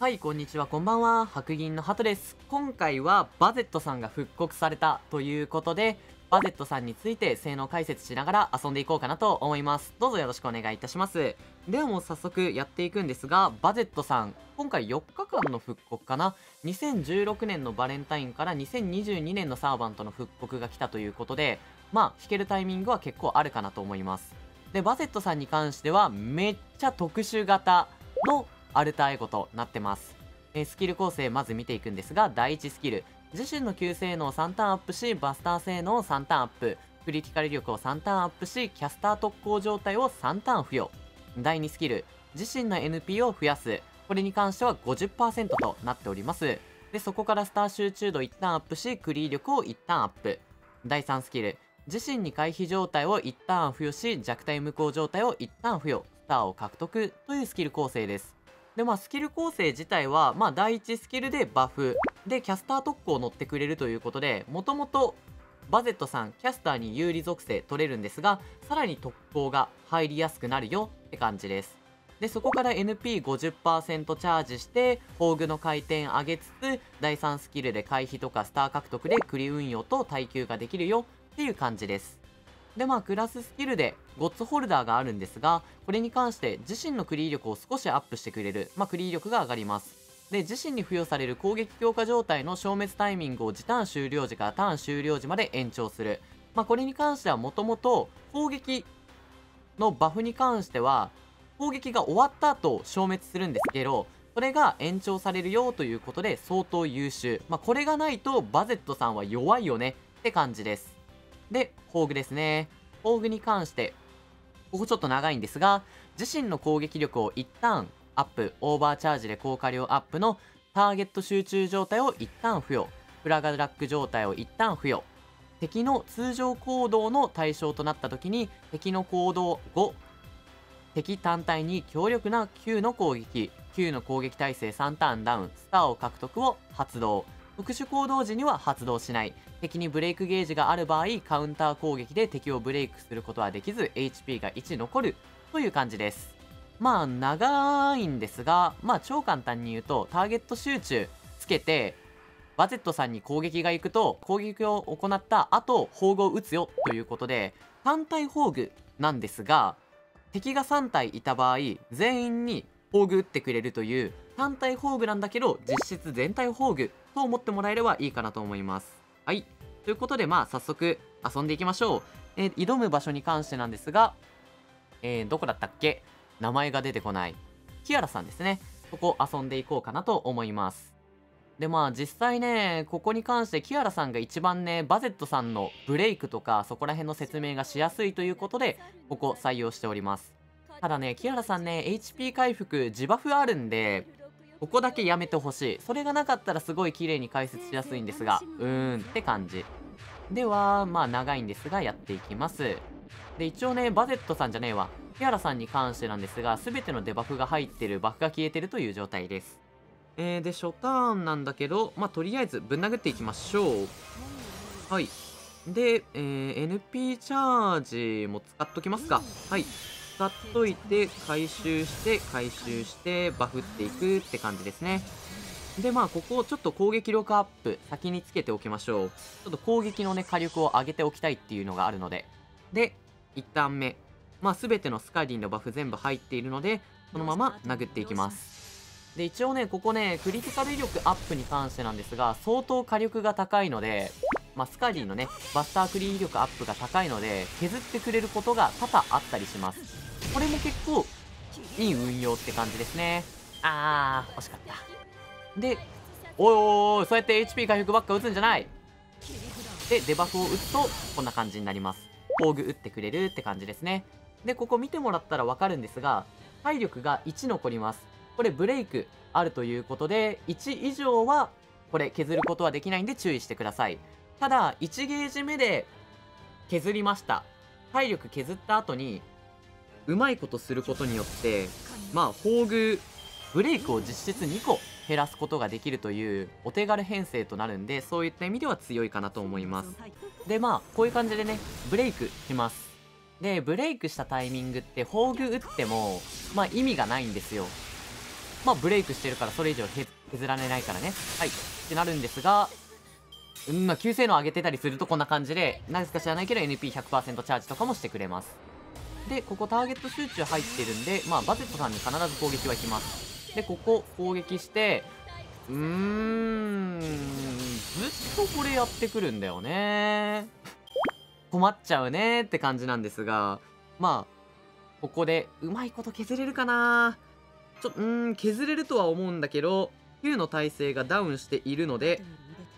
はい、こんにちは、こんばんは。白銀の鳩です。今回はバゼットさんが復刻されたということで、バゼットさんについて性能解説しながら遊んでいこうかなと思います。どうぞよろしくお願いいたします。ではもう早速やっていくんですが、バゼットさん、今回4日間の復刻かな ?2016 年のバレンタインから2022年のサーバントの復刻が来たということで、まあ、弾けるタイミングは結構あるかなと思います。で、バゼットさんに関しては、めっちゃ特殊型のアルターエゴとなってます。えスキル構成まず見ていくんですが、第1スキル。自身の旧性能を3ターンアップし、バスター性能を3ターンアップ。クリティカル力を3ターンアップし、キャスター特攻状態を3ターン付与。第2スキル。自身の NP を増やす。これに関しては50%となっております。で、そこからスター集中度1ターンアップし、クリー力を1ターンアップ。第3スキル。自身に回避状態を1ターン付与し、弱体無効状態を1ターン付与。スターを獲得というスキル構成です。でまあスキル構成自体はまあ第1スキルでバフ。でキャスター特攻を乗ってくれるということでもともとバゼットさんキャスターに有利属性取れるんですがさらに特攻が入りやすくなるよって感じです。でそこから NP50% チャージして宝具の回転上げつつ第3スキルで回避とかスター獲得でクリ運用と耐久ができるよっていう感じです。でまあクラススキルでゴッツホルダーがあるんですがこれに関して自身のクリー力を少しアップしてくれるまあクリー力が上がります。で自身に付与される攻撃強化状態の消滅タイミングを時ターン終了時からターン終了時まで延長する。まあこれに関してはもともと攻撃のバフに関しては攻撃が終わった後消滅するんですけどそれが延長されるよということで相当優秀。まあこれがないとバゼットさんは弱いよねって感じです。で、宝具ですね。宝具に関して、ここちょっと長いんですが、自身の攻撃力を一旦アップ、オーバーチャージで効果量アップのターゲット集中状態を一旦付与、フラガドラック状態を一旦付与、敵の通常行動の対象となった時に、敵の行動後、敵単体に強力な9の攻撃、9の攻撃耐性3ターンダウン、スターを獲得を発動。特殊行動時には発動しない。敵にブレイクゲージがある場合、カウンター攻撃で敵をブレイクすることはできず、HP が1残るという感じです。まあ、長いんですが、まあ、超簡単に言うと、ターゲット集中つけて、バゼットさんに攻撃が行くと、攻撃を行った後、宝具を撃つよということで、単体宝具なんですが、敵が3体いた場合、全員に宝具撃ってくれるという単体宝具なんだけど実質全体宝具と思ってもらえればいいかなと思います。はい。ということでまあ早速遊んでいきましょう、えー挑む場所に関してなんですが、えーどこだったっけ？名前が出てこない。キアラさんですね。ここ遊んでいこうかなと思います。でまあ実際ねここに関してキアラさんが一番ねバゼットさんのブレイクとかそこら辺の説明がしやすいということでここ採用しております。ただね、キアラさんね、HP 回復、自バフあるんで、ここだけやめてほしい。それがなかったらすごい綺麗に解説しやすいんですが、うーんって感じ。では、まあ長いんですが、やっていきます。で、一応ね、バゼットさんじゃねえわ。キアラさんに関してなんですが、全てのデバフが入ってる、バフが消えてるという状態です。えー、で、初ターンなんだけど、まあとりあえずぶん殴っていきましょう。はい。で、えー NP チャージも使っときますか。はい。使っといて回収して回収してバフっていくって感じですね。でまあここをちょっと攻撃力アップ先につけておきましょう。ちょっと攻撃のね火力を上げておきたいっていうのがあるので。で1ターン目。まあ全てのスカイリンのバフ全部入っているのでそのまま殴っていきます。で一応ねここねクリティカル威力アップに関してなんですが相当火力が高いのでまあ、スカリーのねバスタークリーン威力アップが高いので削ってくれることが多々あったりします。これも結構いい運用って感じですね。あー惜しかった。でおいおいおいそうやって HP 回復ばっか打つんじゃない。でデバフを打つとこんな感じになります。防具打ってくれるって感じですね。でここ見てもらったら分かるんですが体力が1残ります。これブレイクあるということで1以上はこれ削ることはできないんで注意してください。ただ1ゲージ目で削りました。体力削った後にうまいことすることによってまあ宝具ブレイクを実質2個減らすことができるというお手軽編成となるんでそういった意味では強いかなと思います。でまあこういう感じでねブレイクします。でブレイクしたタイミングって宝具打ってもまあ意味がないんですよ。まあブレイクしてるからそれ以上削られないからね。はい。ってなるんですがうんまあ急性能上げてたりするとこんな感じで何ですか知らないけど NP100% チャージとかもしてくれますでここターゲット集中入ってるんでまあバゼットさんに必ず攻撃はきます。でここ攻撃してうーんずっとこれやってくるんだよね。困っちゃうねって感じなんですがまあここでうまいこと削れるかな。ちょうん削れるとは思うんだけど Q の耐性がダウンしているので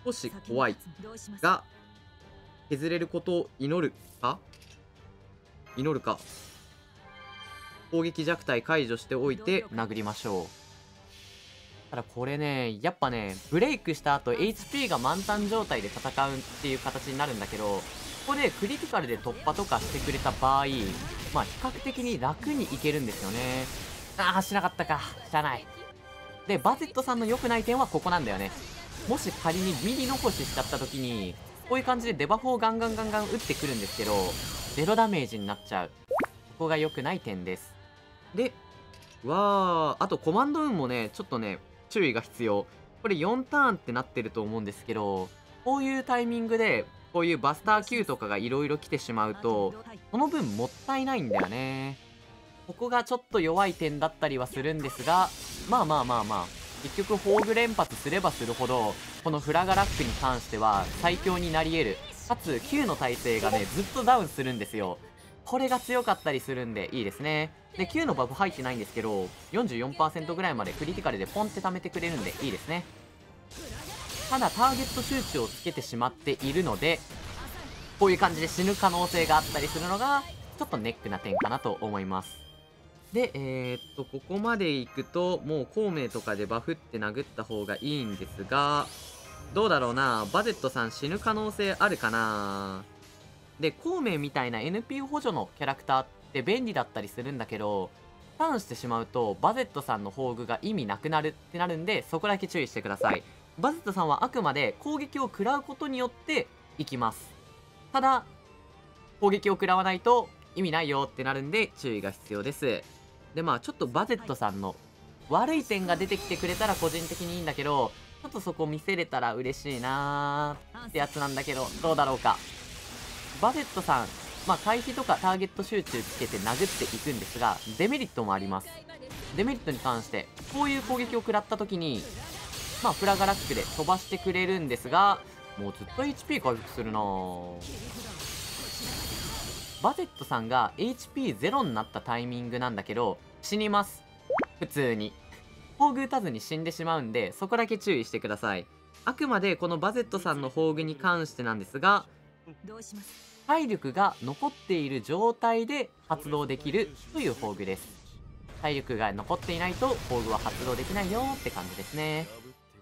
少し怖いが削れることを祈るか？祈るか。攻撃弱体解除しておいて殴りましょう。ただこれねやっぱねブレイクした後 HP が満タン状態で戦うっていう形になるんだけどここでクリティカルで突破とかしてくれた場合まあ比較的に楽にいけるんですよね。ああしなかったか。しゃあない。でバゼットさんの良くない点はここなんだよね。もし仮にミリ残ししちゃった時にこういう感じでデバフをガンガンガンガン打ってくるんですけどゼロダメージになっちゃう。ここが良くない点です。でわーあとコマンド運もねちょっとね注意が必要。これ4ターンってなってると思うんですけどこういうタイミングでこういうバスター Q とかがいろいろ来てしまうとこの分もったいないんだよね。ここがちょっと弱い点だったりはするんですがまあまあまあまあ結局宝具連発すればするほどこのフラガラックに関しては最強になり得る。かつ Q の耐性がねずっとダウンするんですよ。これが強かったりするんでいいですね。で Q のバフ入ってないんですけど44%ぐらいまでクリティカルでポンって貯めてくれるんでいいですね。ただターゲット集中をつけてしまっているのでこういう感じで死ぬ可能性があったりするのがちょっとネックな点かなと思います。で、えー、っと、ここまで行くと、もう孔明とかでバフって殴った方がいいんですが、どうだろうな、バゼットさん死ぬ可能性あるかなで、孔明みたいな NP 補助のキャラクターって便利だったりするんだけど、ターンしてしまうと、バゼットさんの宝具が意味なくなるってなるんで、そこだけ注意してください。バゼットさんはあくまで攻撃を食らうことによっていきます。ただ、攻撃を食らわないと意味ないよってなるんで注意が必要です。でまあちょっとバゼットさんの悪い点が出てきてくれたら個人的にいいんだけどちょっとそこ見せれたら嬉しいなーってやつなんだけどどうだろうか。バゼットさんまあ回避とかターゲット集中つけて殴っていくんですがデメリットもあります。デメリットに関してこういう攻撃を食らった時にまあフラガラックで飛ばしてくれるんですがもうずっと HP 回復するなバゼットさんが HP0 になったタイミングなんだけど死にます。普通に。宝具打たずに死んでしまうんでそこだけ注意してくださいあくまでこのバゼットさんの宝具に関してなんですが体力が残っている状態で発動できるという宝具です体力が残っていないと宝具は発動できないよって感じですね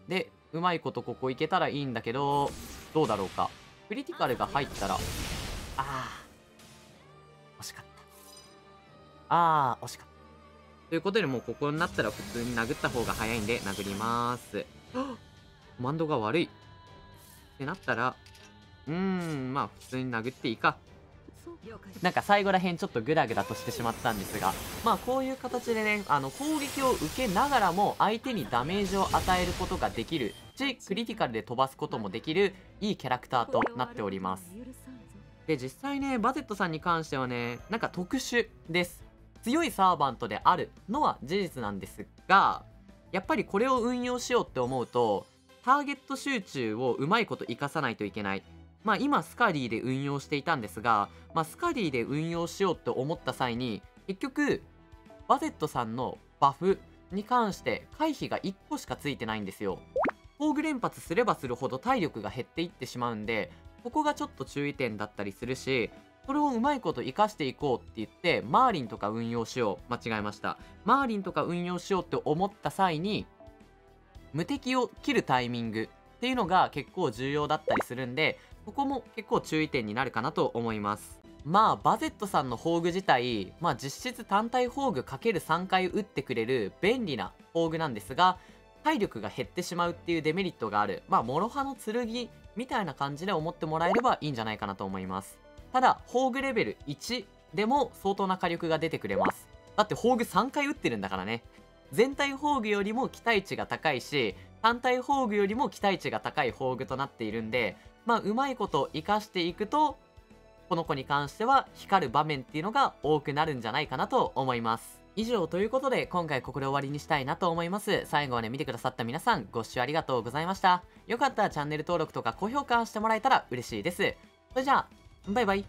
でうまいことここ行けたらいいんだけどどうだろうかクリティカルが入ったらああ惜しかった。あー、惜しかった。ということで、もうここになったら普通に殴った方が早いんで、殴ります。コ マンドが悪い。ってなったら、うーん、まあ普通に殴っていいか。なんか最後らへんちょっとグダグダとしてしまったんですが、まあこういう形でね、あの攻撃を受けながらも相手にダメージを与えることができるし、クリティカルで飛ばすこともできるいいキャラクターとなっております。で実際ねバゼットさんに関してはねなんか特殊です強いサーバントであるのは事実なんですがやっぱりこれを運用しようって思うとターゲット集中をうまいこと活かさないといけない。まあ今スカリーで運用していたんですが、まあ、スカリーで運用しようって思った際に結局バゼットさんのバフに関して回避が1個しかついてないんですよ。宝具連発すればするほど体力が減っていってしまうんでここがちょっと注意点だったりするし、それをうまいこと活かしていこうって言って、マーリンとか運用しよう。間違えました。マーリンとか運用しようって思った際に、無敵を切るタイミングっていうのが結構重要だったりするんで、ここも結構注意点になるかなと思います。まあ、バゼットさんの宝具自体、まあ実質単体宝具 ×3 回打ってくれる便利な宝具なんですが、体力が減ってしまうっていうデメリットがある。まあ、諸刃の剣みたいな感じで思ってもらえればいいんじゃないかなと思います。ただ、宝具レベル1でも相当な火力が出てくれます。だって宝具3回打ってるんだからね。全体宝具よりも期待値が高いし単体宝具よりも期待値が高い宝具となっているんでまあうまいこと活かしていくとこの子に関しては光る場面っていうのが多くなるんじゃないかなと思います以上ということで今回ここで終わりにしたいなと思います最後まで見てくださった皆さんご視聴ありがとうございましたよかったらチャンネル登録とか高評価してもらえたら嬉しいですそれじゃあバイ